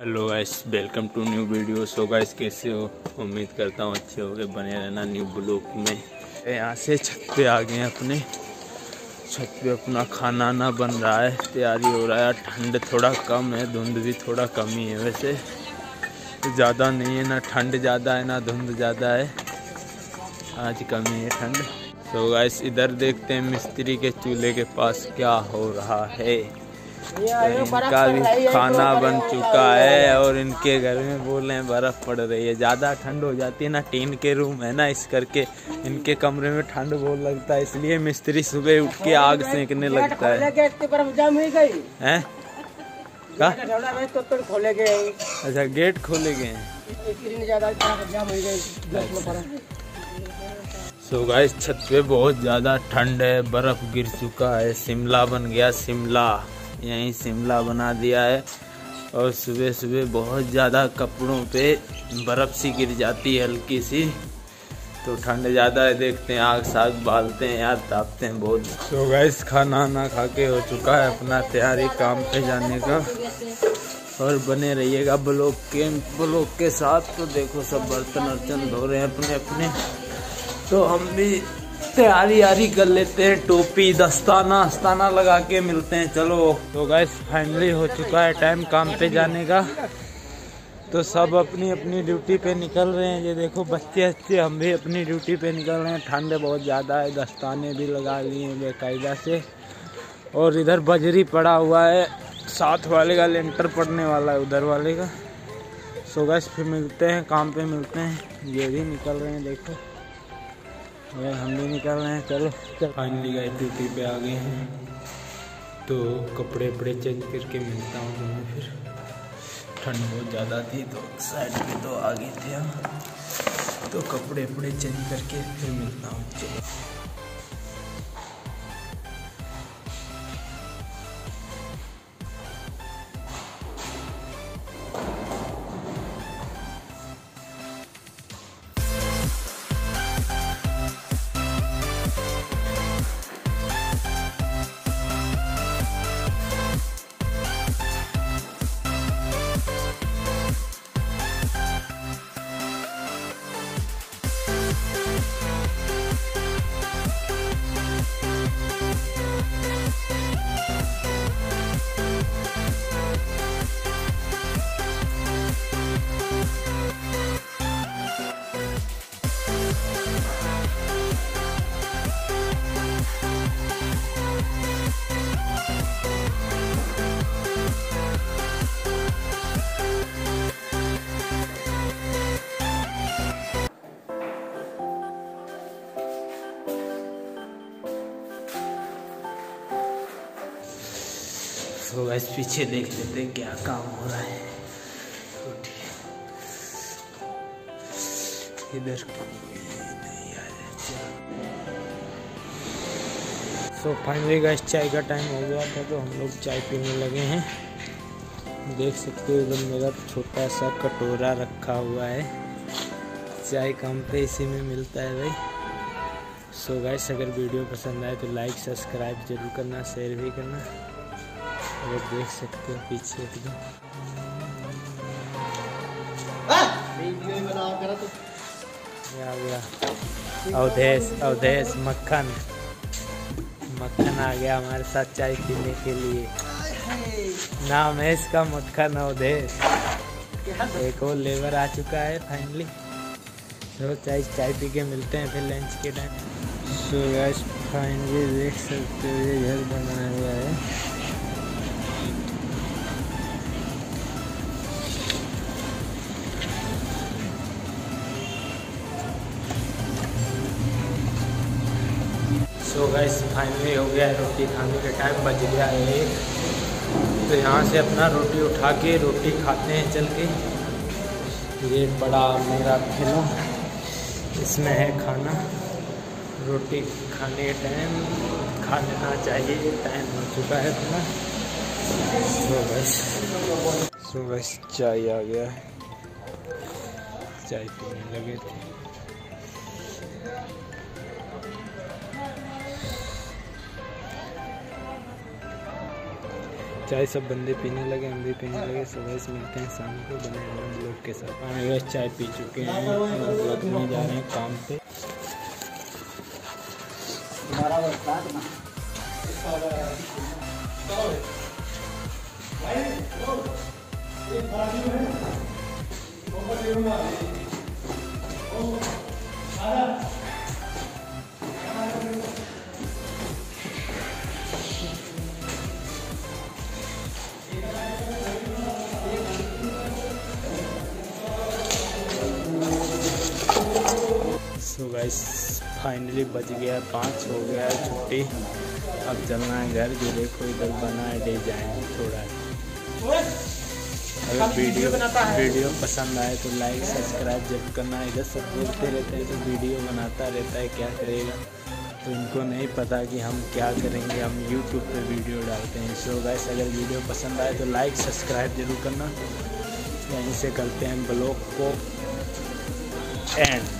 Hello guys welcome to new video so guys कैसे हो? उम्मीद करता हूँ अच्छे हो गए बने रहना न्यू ब्लॉक में। यहाँ से छत पे आ गए हैं अपने। छत पे अपना खाना ना बन रहा है, तैयारी हो रहा है। ठंड थोड़ा कम है, धुंध भी थोड़ा कम ही है वैसे। ज़्यादा नहीं है, ना ठंड ज़्यादा है, ना धुंध ज़्यादा है। आज कम ही है ठंड। सो गाइस इधर देखते हैं मिस्त्री के चूल्हे के पास क्या हो रहा है। इनका भी खाना बन चुका है। और इनके घर में बोले हैं बर्फ़ पड़ रही है। ज़्यादा ठंड हो जाती है ना टीन के रूम है ना इस करके इनके कमरे में ठंड बहुत लगता है। इसलिए मिस्त्री सुबह उठ के आग सेकने लगता है। हैं? तो अच्छा गेट खोले गए हैं। सो गाइस छत पे बहुत ज़्यादा ठंड है बर्फ़ गिर चुका है शिमला बन गया शिमला। यहीं शिमला बना दिया है और सुबह सुबह बहुत ज़्यादा कपड़ों पे बर्फ़ सी गिर जाती है हल्की सी। तो ठंड ज़्यादा है, देखते हैं आग साग बालते हैं यार तापते हैं बहुत। तो गैस खाना ना खा के हो चुका है अपना तैयारी काम पे जाने का। और बने रहिएगा ब्लॉक के ब्लॉक के साथ। तो देखो सब बर्तन वर्तन धो रहे हैं अपने अपने तो हम भी तैयारी यारी कर लेते हैं टोपी, दस्ताना, अस्ताना लगा के मिलते हैं। चलो तो गैस फाइनली हो चुका है टाइम काम पे जाने का। तो सब अपनी अपनी ड्यूटी पे निकल रहे हैं। ये देखो, बच्चे अच्छे, हम भी अपनी ड्यूटी पे निकल रहे हैं। ठंड बहुत ज़्यादा है, दस्ताने भी लगा लिए हैं बेकायदा से। और इधर बजरी पड़ा हुआ है, साथ वाले का लेंटर पड़ने वाला है, उधर वाले का। सो गैस फिर मिलते हैं, काम पे मिलते हैं। ये भी निकल रहे हैं, देखो। यार हम भी निकल रहे हैं, चलो फाइनली गए ड्यूटी पे आ गए हैं। तो कपड़े वपड़े चेंज करके मिलता हूँ तुम्हें फिर। ठंड बहुत ज़्यादा थी तो साइड पे तो आ गए थे हम। तो कपड़े वपड़े चेंज करके फिर मिलता हूँ। चलो तो बस पीछे देख लेते हैं क्या काम हो रहा है। इधर। सो फाइनली गैस चाय का टाइम हो गया था तो हम लोग चाय पीने लगे हैं। देख सकते हो उधर मेरा छोटा सा कटोरा रखा हुआ है। चाय कम पे इसी में मिलता है भाई। सो so गैस अगर वीडियो पसंद आए तो लाइक सब्सक्राइब ज़रूर करना शेयर भी करना। और देख सकते हो पीछे एकदम। आ! गया अवधेश अवधेश मक्खन। मक्खन आ गया हमारे साथ चाय पीने के लिए। नाम है इसका मक्खन अवधेश। एक और लेबर आ चुका है फाइनली तो चाय चाय पी के मिलते हैं फिर लंच के टाइम सो गैस फाइनली देख सकते हो ये घर बना हुआ है। सो गैस फाइनली हो गया है रोटी खाने का टाइम बज गया है तो यहाँ से अपना रोटी उठा के, रोटी खाते हैं चल के। ये बड़ा मेरा खिला इसमें है खाना। रोटी खाने के टाइम खा लेना चाहिए टाइम हो चुका है अपना। सो बस सो बस चाय आ गया। है चाय पीने लगे थे। चाय सब बंदे पीने लगे, हम भी पीने लगे सुबह से मिलते हैं शाम को, बने हम लोग के साथ। आने चाय पी चुके हैं, और लगने जा रहे हैं काम पे। सो गाइस फाइनली बज गया पाँच हो गया छुट्टी। अब चलना है घर जो देखो इधर बना है डिज़ाइन थोड़ा। अगर वीडियो वीडियो पसंद आए तो लाइक सब्सक्राइब ज़रूर करना इधर सब बोलते रहते हैं तो वीडियो बनाता रहता है क्या करेगा? तो इनको नहीं पता कि हम क्या करेंगे हम यूट्यूब पे वीडियो डालते हैं। सो गाइस अगर वीडियो पसंद आए तो लाइक सब्सक्राइब ज़रूर करना। यहीं से करते हैं ब्लॉग को एंड